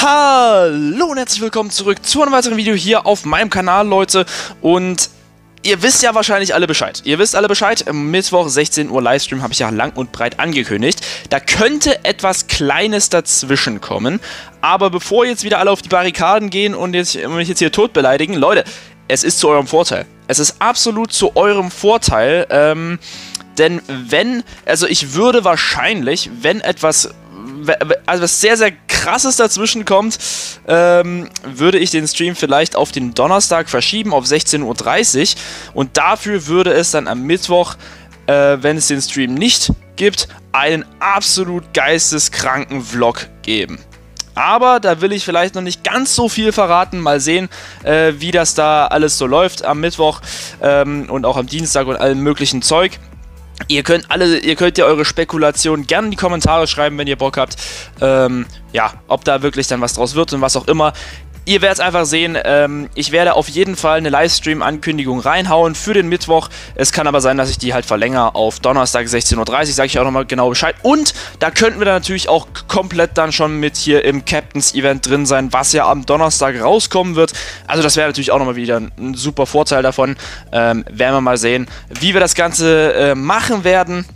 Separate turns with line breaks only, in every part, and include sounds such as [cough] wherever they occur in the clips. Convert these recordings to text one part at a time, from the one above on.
Hallo und herzlich willkommen zurück zu einem weiteren Video hier auf meinem Kanal, Leute. Und ihr wisst ja wahrscheinlich alle Bescheid. Ihr wisst alle Bescheid, Mittwoch 16 Uhr Livestream habe ich ja lang und breit angekündigt. Da könnte etwas Kleines dazwischen kommen. Aber bevor jetzt wieder alle auf die Barrikaden gehen und jetzt, mich jetzt hier tot beleidigen, Leute, es ist zu eurem Vorteil. Es ist absolut zu eurem Vorteil. Ähm, denn wenn, also ich würde wahrscheinlich, wenn etwas also was sehr, sehr krasses dazwischen kommt, ähm, würde ich den Stream vielleicht auf den Donnerstag verschieben auf 16.30 Uhr und dafür würde es dann am Mittwoch, äh, wenn es den Stream nicht gibt, einen absolut geisteskranken Vlog geben. Aber da will ich vielleicht noch nicht ganz so viel verraten. Mal sehen, äh, wie das da alles so läuft am Mittwoch ähm, und auch am Dienstag und allem möglichen Zeug. Ihr könnt alle, ihr könnt ja eure Spekulation gerne in die Kommentare schreiben, wenn ihr Bock habt. Ähm, ja, ob da wirklich dann was draus wird und was auch immer. Ihr werdet einfach sehen. Ähm, ich werde auf jeden Fall eine Livestream-Ankündigung reinhauen für den Mittwoch. Es kann aber sein, dass ich die halt verlängere auf Donnerstag 16.30 Uhr. Sage ich auch nochmal genau Bescheid. Und da könnten wir dann natürlich auch komplett dann schon mit hier im Captain's Event drin sein, was ja am Donnerstag rauskommen wird. Also das wäre natürlich auch nochmal wieder ein super Vorteil davon. Ähm, werden wir mal sehen, wie wir das Ganze äh, machen werden.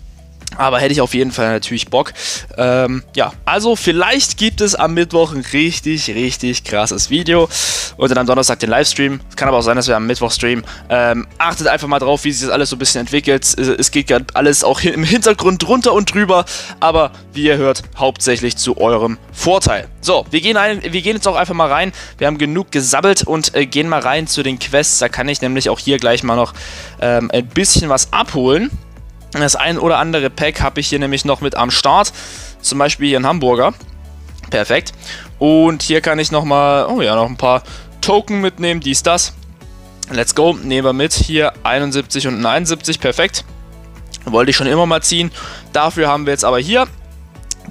Aber hätte ich auf jeden Fall natürlich Bock. Ähm, ja, also vielleicht gibt es am Mittwoch ein richtig, richtig krasses Video. Und dann am Donnerstag den Livestream. Es kann aber auch sein, dass wir am Mittwoch streamen. Ähm, achtet einfach mal drauf, wie sich das alles so ein bisschen entwickelt. Es, geht gerade alles auch im Hintergrund drunter und drüber. Aber wie ihr hört, hauptsächlich zu eurem Vorteil. So, wir gehen, ein, wir gehen jetzt auch einfach mal rein. Wir haben genug gesabbelt und äh, gehen mal rein zu den Quests. Da kann ich nämlich auch hier gleich mal noch ähm, ein bisschen was abholen. Das ein oder andere Pack habe ich hier nämlich noch mit am Start. Zum Beispiel hier ein Hamburger. Perfekt. Und hier kann ich nochmal, oh ja, noch ein paar Token mitnehmen. Dies, das. Let's go. Nehmen wir mit. Hier 71 und 71. Perfekt. Wollte ich schon immer mal ziehen. Dafür haben wir jetzt aber hier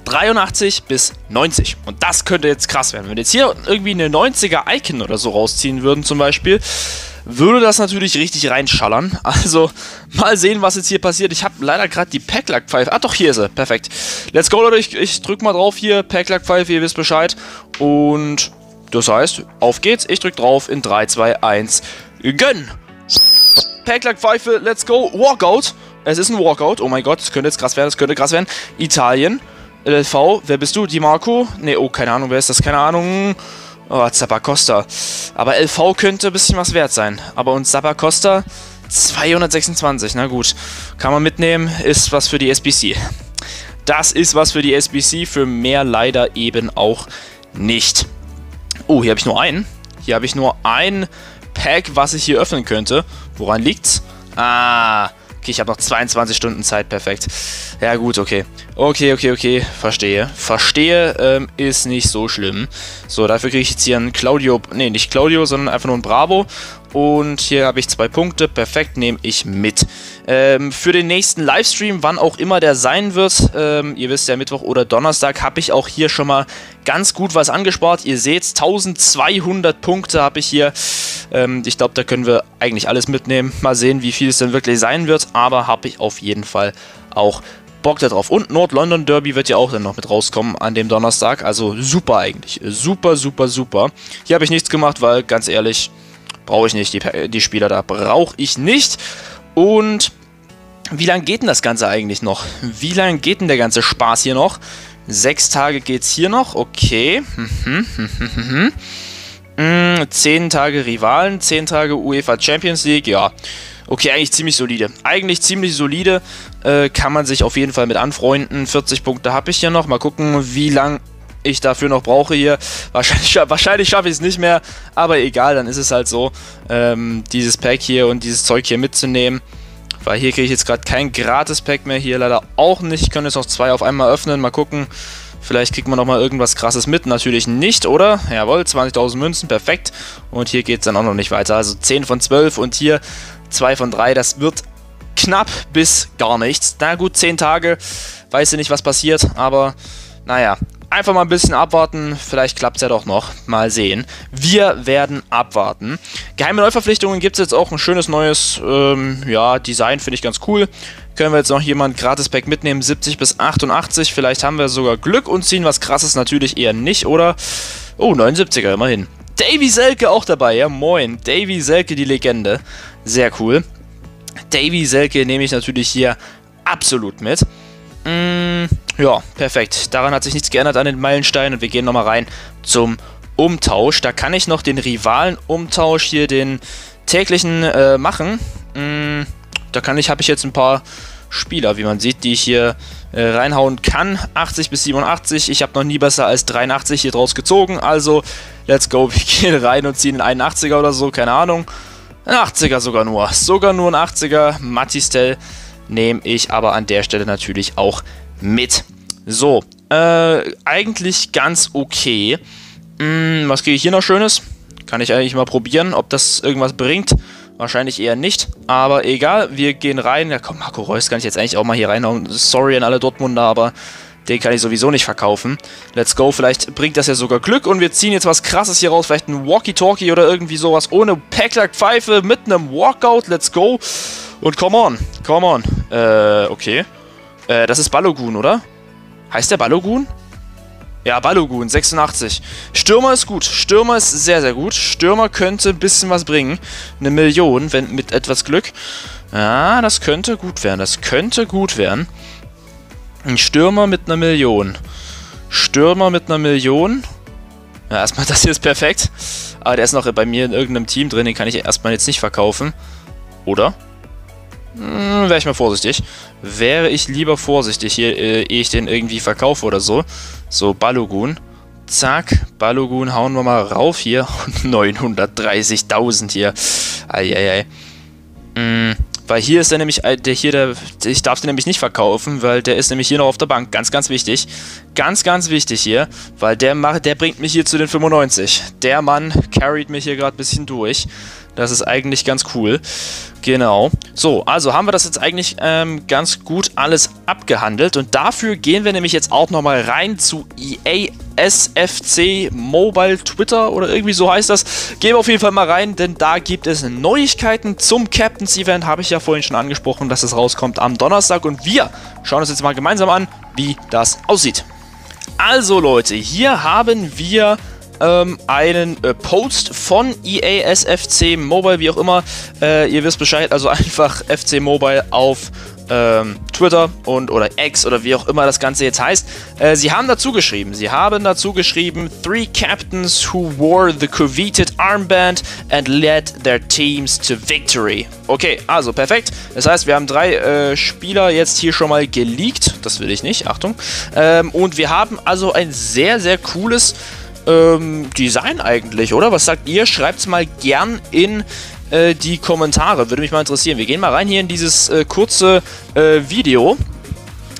83 bis 90. Und das könnte jetzt krass werden. Wenn wir jetzt hier irgendwie eine 90er Icon oder so rausziehen würden zum Beispiel, würde das natürlich richtig reinschallern. [laughs] Also mal sehen, was jetzt hier passiert. Ich habe leider gerade die Packlack-Pfeife. Ah doch, hier ist sie. Perfekt. Let's go, Leute. Ich, ich drücke mal drauf hier. Packlack-Pfeife, ihr wisst Bescheid. Und das heißt, auf geht's. Ich drücke drauf in 3, 2, 1. Gönn! Packlack-Pfeife, let's go. Walkout. Es ist ein Walkout. Oh mein Gott, das könnte jetzt krass werden. Das könnte krass werden. Italien. LLV. Wer bist du? Di Marco? Ne, oh, keine Ahnung. Wer ist das? Keine Ahnung. Oh, Zappacosta. Aber LV könnte ein bisschen was wert sein. Aber uns Zappacosta 226. Na gut. Kann man mitnehmen. Ist was für die SBC. Das ist was für die SBC. Für mehr leider eben auch nicht. Oh, hier habe ich nur einen. Hier habe ich nur ein Pack, was ich hier öffnen könnte. Woran liegt's? Ah, Okay, ich habe noch 22 Stunden Zeit, perfekt. Ja gut, okay. Okay, okay, okay, verstehe. Verstehe ähm, ist nicht so schlimm. So, dafür kriege ich jetzt hier einen Claudio, nee, nicht Claudio, sondern einfach nur ein Bravo. Und hier habe ich zwei Punkte, perfekt, nehme ich mit. Ähm, für den nächsten Livestream, wann auch immer der sein wird, ähm, ihr wisst ja, Mittwoch oder Donnerstag, habe ich auch hier schon mal ganz gut was angespart. Ihr seht, 1200 Punkte habe ich hier. Ähm, ich glaube, da können wir eigentlich alles mitnehmen. Mal sehen, wie viel es denn wirklich sein wird, aber habe ich auf jeden Fall auch Bock darauf. Und Nord-London Derby wird ja auch dann noch mit rauskommen an dem Donnerstag. Also super eigentlich. Super, super, super. Hier habe ich nichts gemacht, weil ganz ehrlich, brauche ich nicht. Die, die Spieler da brauche ich nicht. Und wie lange geht denn das Ganze eigentlich noch? Wie lange geht denn der ganze Spaß hier noch? Sechs Tage geht es hier noch. Okay. Zehn Tage Rivalen, zehn Tage UEFA Champions League. Ja. Okay, eigentlich ziemlich solide. Eigentlich ziemlich solide. Äh, kann man sich auf jeden Fall mit anfreunden. 40 Punkte habe ich hier noch. Mal gucken, wie lang ich dafür noch brauche hier. [laughs] Wahrscheinlich, wahrscheinlich schaffe ich es nicht mehr. Aber egal, dann ist es halt so, ähm, dieses Pack hier und dieses Zeug hier mitzunehmen. Weil hier kriege ich jetzt gerade kein Gratis-Pack mehr. Hier leider auch nicht. Ich könnte jetzt noch zwei auf einmal öffnen. Mal gucken. Vielleicht kriegt man noch mal irgendwas krasses mit. Natürlich nicht, oder? Jawohl, 20.000 Münzen, perfekt. Und hier geht es dann auch noch nicht weiter. Also 10 von 12 und hier 2 von 3. Das wird knapp bis gar nichts. Na gut, 10 Tage. Weiß ich nicht, was passiert, aber naja. einfach mal ein bisschen abwarten. Vielleicht klappt es ja doch noch. Mal sehen. Wir werden abwarten. Geheime Neuverpflichtungen gibt es jetzt auch ein schönes neues ähm, ja, Design, finde ich ganz cool. Können wir jetzt noch jemand Gratis-Pack mitnehmen, 70 bis 88. Vielleicht haben wir sogar Glück und ziehen was krasses natürlich eher nicht, oder? Oh, 79er, immerhin. Davy Selke auch dabei, ja moin. Davy Selke, die Legende. Sehr cool. Davy Selke nehme ich natürlich hier absolut mit. Mm, ja, perfekt. Daran hat sich nichts geändert an den Meilensteinen und wir gehen nochmal rein zum Umtausch. Da kann ich noch den Rivalen-Umtausch hier, den täglichen, äh, machen. Mm, da kann ich, habe ich jetzt ein paar Spieler, wie man sieht, die ich hier äh, reinhauen kann. 80 bis 87. Ich habe noch nie besser als 83 hier draus gezogen. Also, let's go. [laughs] Wir gehen rein und ziehen einen 81er oder so, keine Ahnung. Ein 80er sogar nur. Sogar nur ein 80er. Matistel nehme ich aber an der Stelle natürlich auch mit. So, äh, eigentlich ganz okay. Hm, was kriege ich hier noch Schönes? Kann ich eigentlich mal probieren, ob das irgendwas bringt. Wahrscheinlich eher nicht, aber egal, wir gehen rein. Ja komm, Marco Reus kann ich jetzt eigentlich auch mal hier reinhauen. Sorry an alle Dortmunder, aber den kann ich sowieso nicht verkaufen. Let's go, vielleicht bringt das ja sogar Glück und wir ziehen jetzt was krasses hier raus. Vielleicht ein Walkie-Talkie oder irgendwie sowas ohne Packlack-Pfeife mit einem Walkout. Let's go. Und come on, come on. Äh, okay. Äh, das ist Balogun, oder? Heißt der Balogun? Ja, Balogun, 86. Stürmer ist gut. Stürmer ist sehr, sehr gut. Stürmer könnte ein bisschen was bringen. Eine Million, wenn mit etwas Glück. Ja, das könnte gut werden. Das könnte gut werden. Ein Stürmer mit einer Million. Stürmer mit einer Million. Ja, erstmal, [laughs] das hier ist perfekt. Aber der ist noch bei mir in irgendeinem Team drin. Den kann ich erstmal jetzt nicht verkaufen. Oder? Hm, Wäre ich mal vorsichtig. Wäre ich lieber vorsichtig hier, äh, ehe ich den irgendwie verkaufe oder so. So, Balogun. Zack, Balogun hauen wir mal rauf hier. [laughs] 930.000 hier. Eieiei. Hm, weil hier ist der nämlich, äh, der hier, der, ich darf den nämlich nicht verkaufen, weil der ist nämlich hier noch auf der Bank. Ganz, ganz wichtig. Ganz, ganz wichtig hier, weil der, macht, der bringt mich hier zu den 95. Der Mann carried mich hier gerade ein bisschen durch. Das ist eigentlich ganz cool. Genau. So, also haben wir das jetzt eigentlich ähm, ganz gut alles abgehandelt. Und dafür gehen wir nämlich jetzt auch nochmal rein zu EA SFC Mobile Twitter oder irgendwie so heißt das. Gehen wir auf jeden Fall mal rein, denn da gibt es Neuigkeiten zum Captain's Event. Habe ich ja vorhin schon angesprochen, dass es rauskommt am Donnerstag. Und wir schauen uns jetzt mal gemeinsam an, wie das aussieht. Also Leute, hier haben wir ähm, einen äh, Post von EA SFC Mobile, wie auch immer. Äh, ihr wisst Bescheid, also [laughs] einfach FC Mobile auf ähm, Twitter und oder X oder wie auch immer das Ganze jetzt heißt. Äh, sie haben dazu geschrieben, sie haben dazu geschrieben, three captains who wore the coveted armband and led their teams to victory. Okay, also perfekt. Das heißt, wir haben drei äh, Spieler jetzt hier schon mal geleakt. Das will ich nicht, Achtung. Ähm, und wir haben also ein sehr, sehr cooles ähm, Design eigentlich, oder? Was sagt ihr? Schreibt es mal gern in äh, die Kommentare. Würde mich mal interessieren. Wir gehen mal rein hier in dieses äh, kurze äh, Video.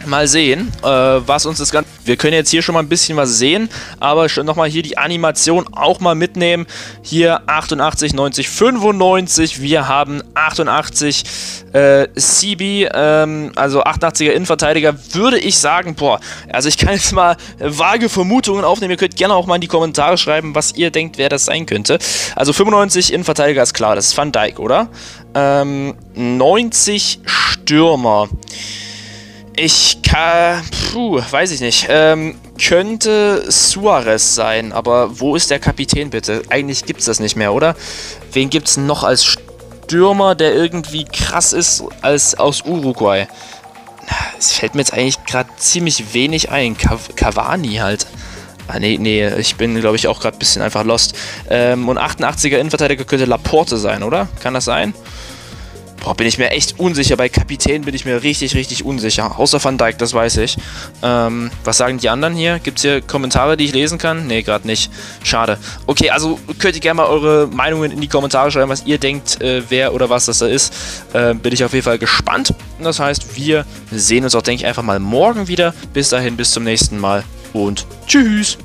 Mal sehen, äh, was uns das Ganze wir können jetzt hier schon mal ein bisschen was sehen, aber schon nochmal hier die Animation auch mal mitnehmen. Hier 88, 90, 95. Wir haben 88 äh, CB, ähm, also 88er Innenverteidiger, würde ich sagen, boah, also ich kann jetzt mal vage Vermutungen aufnehmen. Ihr könnt gerne auch mal in die Kommentare schreiben, was ihr denkt, wer das sein könnte. Also 95 Innenverteidiger ist klar, das ist Van Dijk, oder? Ähm, 90 Stürmer. Ich kann. Puh, weiß ich nicht. Ähm, könnte Suarez sein, aber wo ist der Kapitän bitte? Eigentlich gibt es das nicht mehr, oder? Wen gibt es noch als Stürmer, der irgendwie krass ist als aus Uruguay? Es fällt mir jetzt eigentlich gerade ziemlich wenig ein. Cavani halt. Ah, nee, nee, ich bin, glaube ich, auch gerade ein bisschen einfach lost. Ähm, und 88er Innenverteidiger könnte Laporte sein, oder? Kann das sein? Boah, bin ich mir echt unsicher. Bei Kapitän bin ich mir richtig, richtig unsicher. Außer Van Dijk, das weiß ich. Ähm, was sagen die anderen hier? Gibt es hier Kommentare, die ich lesen kann? Nee, gerade nicht. Schade. Okay, also könnt ihr gerne mal eure Meinungen in die Kommentare schreiben, was ihr denkt, äh, wer oder was das da ist. Äh, bin ich auf jeden Fall gespannt. Das heißt, wir sehen uns auch, denke ich, einfach mal morgen wieder. Bis dahin, bis zum nächsten Mal und tschüss.